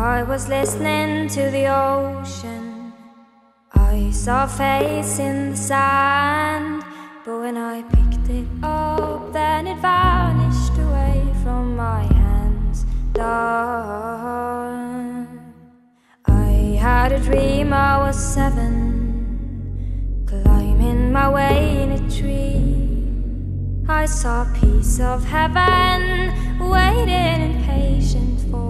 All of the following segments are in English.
I was listening to the ocean. I saw a face in the sand, but when I picked it up, then it vanished away from my hands. Done. I had a dream I was seven, climbing my way in a tree. I saw a piece of heaven waiting impatient for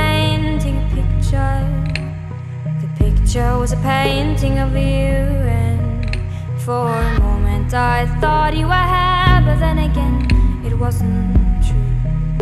picture was a painting of you, and for a moment I thought you were here, but then again it wasn't true.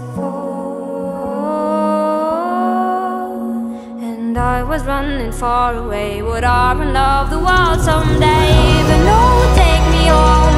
Was running far away. Would I run off the world someday? But no, take me home.